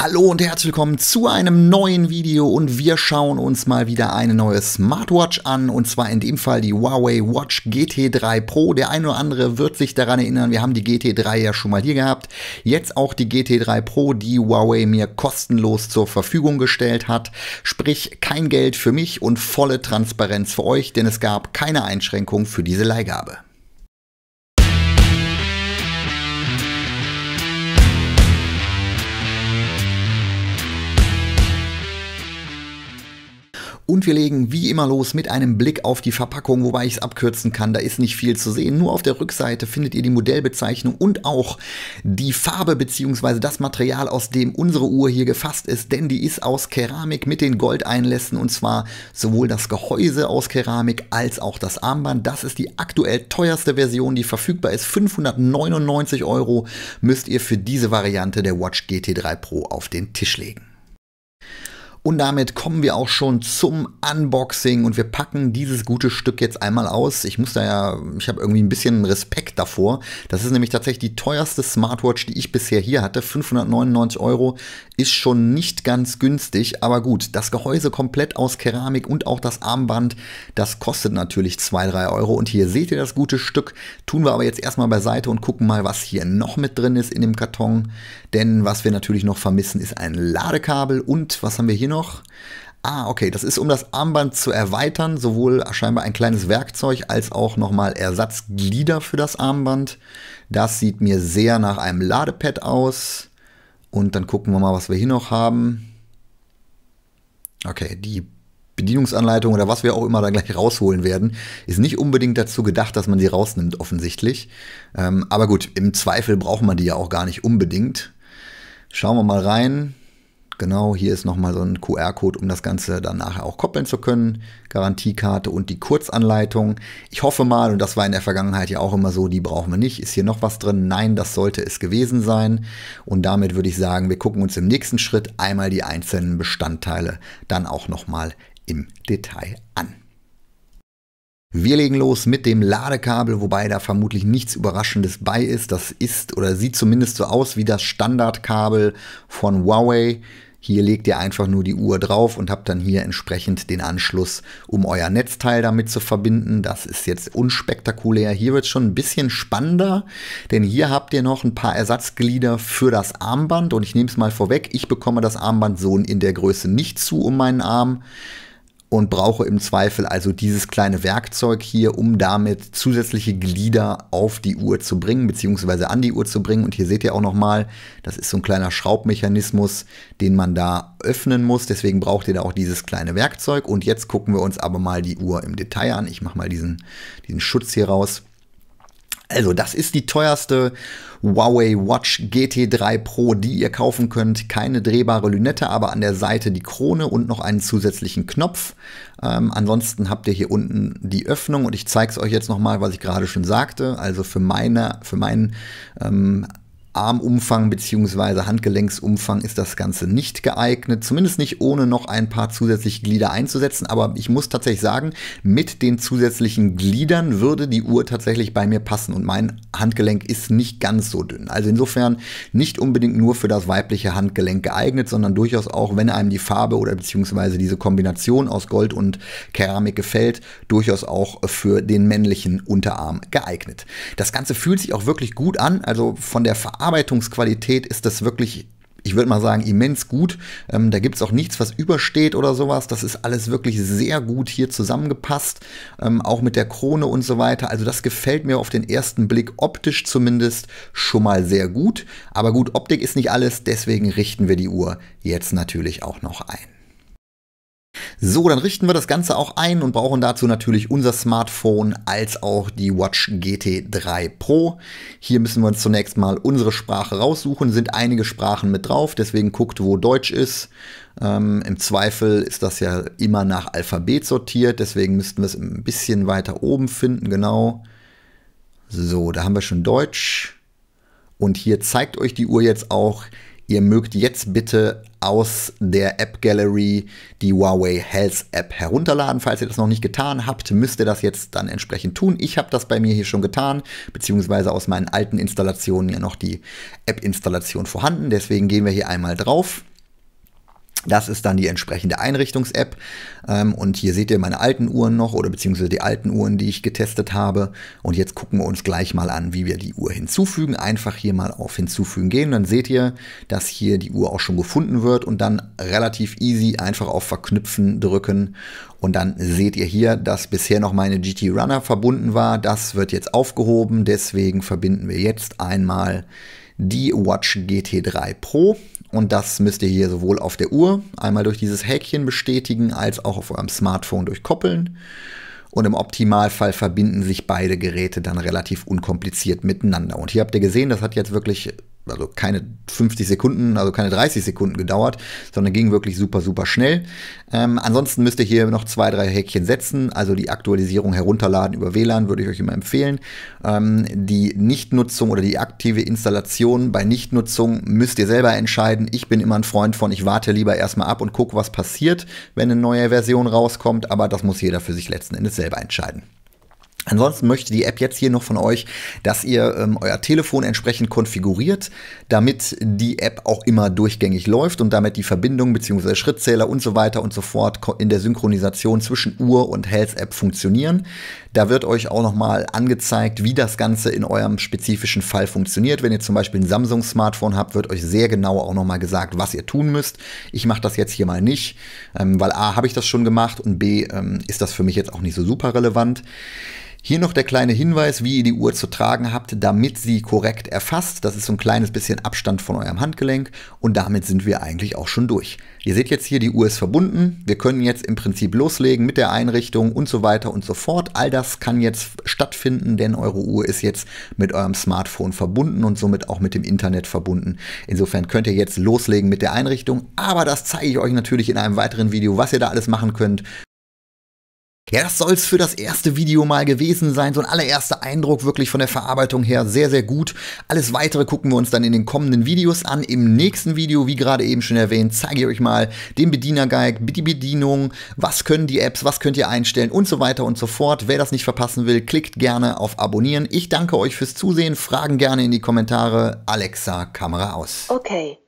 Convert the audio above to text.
Hallo und herzlich willkommen zu einem neuen Video und wir schauen uns mal wieder eine neue Smartwatch an und zwar in dem Fall die Huawei Watch GT3 Pro. Der eine oder andere wird sich daran erinnern, wir haben die GT3 ja schon mal hier gehabt. Jetzt auch die GT3 Pro, die Huawei mir kostenlos zur Verfügung gestellt hat. Sprich kein Geld für mich und volle Transparenz für euch, denn es gab keine Einschränkung für diese Leihgabe. Und wir legen wie immer los mit einem Blick auf die Verpackung, wobei ich es abkürzen kann. Da ist nicht viel zu sehen. Nur auf der Rückseite findet ihr die Modellbezeichnung und auch die Farbe bzw. das Material, aus dem unsere Uhr hier gefasst ist. Denn die ist aus Keramik mit den Goldeinlässen und zwar sowohl das Gehäuse aus Keramik als auch das Armband. Das ist die aktuell teuerste Version, die verfügbar ist. 599 Euro müsst ihr für diese Variante der Watch GT3 Pro auf den Tisch legen. Und damit kommen wir auch schon zum Unboxing und wir packen dieses gute Stück jetzt einmal aus. Ich muss da ja, ich habe irgendwie ein bisschen Respekt davor. Das ist nämlich tatsächlich die teuerste Smartwatch, die ich bisher hier hatte. 599 Euro ist schon nicht ganz günstig, aber gut, das Gehäuse komplett aus Keramik und auch das Armband, das kostet natürlich 2, 3 Euro. Und hier seht ihr das gute Stück. Tun wir aber jetzt erstmal beiseite und gucken mal, was hier noch mit drin ist in dem Karton. Denn was wir natürlich noch vermissen, ist ein Ladekabel und was haben wir hier noch? noch. Ah, okay, das ist, um das Armband zu erweitern, sowohl scheinbar ein kleines Werkzeug als auch nochmal Ersatzglieder für das Armband. Das sieht mir sehr nach einem Ladepad aus. Und dann gucken wir mal, was wir hier noch haben. Okay, die Bedienungsanleitung oder was wir auch immer da gleich rausholen werden, ist nicht unbedingt dazu gedacht, dass man sie rausnimmt, offensichtlich. Ähm, aber gut, im Zweifel braucht man die ja auch gar nicht unbedingt. Schauen wir mal rein. Genau, hier ist nochmal so ein QR-Code, um das Ganze dann nachher auch koppeln zu können. Garantiekarte und die Kurzanleitung. Ich hoffe mal, und das war in der Vergangenheit ja auch immer so, die brauchen wir nicht. Ist hier noch was drin? Nein, das sollte es gewesen sein. Und damit würde ich sagen, wir gucken uns im nächsten Schritt einmal die einzelnen Bestandteile dann auch nochmal im Detail an. Wir legen los mit dem Ladekabel, wobei da vermutlich nichts Überraschendes bei ist. Das ist oder sieht zumindest so aus wie das Standardkabel von Huawei. Hier legt ihr einfach nur die Uhr drauf und habt dann hier entsprechend den Anschluss, um euer Netzteil damit zu verbinden. Das ist jetzt unspektakulär. Hier wird es schon ein bisschen spannender, denn hier habt ihr noch ein paar Ersatzglieder für das Armband. Und ich nehme es mal vorweg, ich bekomme das Armband so in der Größe nicht zu um meinen Arm und brauche im Zweifel also dieses kleine Werkzeug hier, um damit zusätzliche Glieder auf die Uhr zu bringen, beziehungsweise an die Uhr zu bringen. Und hier seht ihr auch nochmal, das ist so ein kleiner Schraubmechanismus, den man da öffnen muss. Deswegen braucht ihr da auch dieses kleine Werkzeug. Und jetzt gucken wir uns aber mal die Uhr im Detail an. Ich mache mal diesen, diesen Schutz hier raus. Also, das ist die teuerste Huawei Watch GT3 Pro, die ihr kaufen könnt. Keine drehbare Lünette, aber an der Seite die Krone und noch einen zusätzlichen Knopf. Ähm, ansonsten habt ihr hier unten die Öffnung und ich zeige es euch jetzt nochmal, was ich gerade schon sagte. Also für meine, für meinen ähm, Armumfang bzw. Handgelenksumfang ist das Ganze nicht geeignet. Zumindest nicht ohne noch ein paar zusätzliche Glieder einzusetzen. Aber ich muss tatsächlich sagen, mit den zusätzlichen Gliedern würde die Uhr tatsächlich bei mir passen. Und mein Handgelenk ist nicht ganz so dünn. Also insofern nicht unbedingt nur für das weibliche Handgelenk geeignet, sondern durchaus auch, wenn einem die Farbe oder beziehungsweise diese Kombination aus Gold und Keramik gefällt, durchaus auch für den männlichen Unterarm geeignet. Das Ganze fühlt sich auch wirklich gut an. Also von der Verarbeitung Verarbeitungsqualität ist das wirklich ich würde mal sagen, immens gut. Ähm, da gibt es auch nichts, was übersteht oder sowas. Das ist alles wirklich sehr gut hier zusammengepasst. Ähm, auch mit der Krone und so weiter. Also das gefällt mir auf den ersten Blick optisch zumindest schon mal sehr gut. Aber gut, Optik ist nicht alles. Deswegen richten wir die Uhr jetzt natürlich auch noch ein. So, dann richten wir das Ganze auch ein und brauchen dazu natürlich unser Smartphone als auch die Watch GT3 Pro. Hier müssen wir uns zunächst mal unsere Sprache raussuchen, sind einige Sprachen mit drauf, deswegen guckt, wo Deutsch ist. Ähm, Im Zweifel ist das ja immer nach Alphabet sortiert, deswegen müssten wir es ein bisschen weiter oben finden, genau. So, da haben wir schon Deutsch. Und hier zeigt euch die Uhr jetzt auch ihr mögt jetzt bitte aus der App Gallery die Huawei Health App herunterladen. Falls ihr das noch nicht getan habt, müsst ihr das jetzt dann entsprechend tun. Ich habe das bei mir hier schon getan, beziehungsweise aus meinen alten Installationen ja noch die App-Installation vorhanden. Deswegen gehen wir hier einmal drauf. Das ist dann die entsprechende Einrichtungs-App. Ähm, und hier seht ihr meine alten Uhren noch oder beziehungsweise die alten Uhren, die ich getestet habe. Und jetzt gucken wir uns gleich mal an, wie wir die Uhr hinzufügen. Einfach hier mal auf Hinzufügen gehen. Dann seht ihr, dass hier die Uhr auch schon gefunden wird und dann relativ easy einfach auf Verknüpfen drücken. Und dann seht ihr hier, dass bisher noch meine GT Runner verbunden war. Das wird jetzt aufgehoben. Deswegen verbinden wir jetzt einmal die Watch GT3 Pro und das müsst ihr hier sowohl auf der Uhr einmal durch dieses Häkchen bestätigen, als auch auf eurem Smartphone durch Koppeln. Und im Optimalfall verbinden sich beide Geräte dann relativ unkompliziert miteinander. Und hier habt ihr gesehen, das hat jetzt wirklich also keine 50 Sekunden, also keine 30 Sekunden gedauert, sondern ging wirklich super, super schnell. Ähm, ansonsten müsst ihr hier noch zwei, drei Häkchen setzen, also die Aktualisierung herunterladen über WLAN würde ich euch immer empfehlen. Ähm, die Nichtnutzung oder die aktive Installation bei Nichtnutzung müsst ihr selber entscheiden. Ich bin immer ein Freund von, ich warte lieber erstmal ab und gucke, was passiert, wenn eine neue Version rauskommt, aber das muss jeder für sich letzten Endes selber entscheiden. Ansonsten möchte die App jetzt hier noch von euch, dass ihr ähm, euer Telefon entsprechend konfiguriert, damit die App auch immer durchgängig läuft und damit die Verbindung bzw. Schrittzähler und so weiter und so fort in der Synchronisation zwischen Uhr und Health App funktionieren. Da wird euch auch nochmal angezeigt, wie das Ganze in eurem spezifischen Fall funktioniert. Wenn ihr zum Beispiel ein Samsung-Smartphone habt, wird euch sehr genau auch nochmal gesagt, was ihr tun müsst. Ich mache das jetzt hier mal nicht, ähm, weil A, habe ich das schon gemacht und B, ähm, ist das für mich jetzt auch nicht so super relevant. Hier noch der kleine Hinweis, wie ihr die Uhr zu tragen habt, damit sie korrekt erfasst. Das ist so ein kleines bisschen Abstand von eurem Handgelenk und damit sind wir eigentlich auch schon durch. Ihr seht jetzt hier, die Uhr ist verbunden. Wir können jetzt im Prinzip loslegen mit der Einrichtung und so weiter und so fort. All das kann jetzt stattfinden, denn eure Uhr ist jetzt mit eurem Smartphone verbunden und somit auch mit dem Internet verbunden. Insofern könnt ihr jetzt loslegen mit der Einrichtung, aber das zeige ich euch natürlich in einem weiteren Video, was ihr da alles machen könnt. Ja, das soll es für das erste Video mal gewesen sein. So ein allererster Eindruck wirklich von der Verarbeitung her sehr, sehr gut. Alles weitere gucken wir uns dann in den kommenden Videos an. Im nächsten Video, wie gerade eben schon erwähnt, zeige ich euch mal den Bedienerguide, die Bedienung, was können die Apps, was könnt ihr einstellen und so weiter und so fort. Wer das nicht verpassen will, klickt gerne auf Abonnieren. Ich danke euch fürs Zusehen. Fragen gerne in die Kommentare. Alexa, Kamera aus. Okay.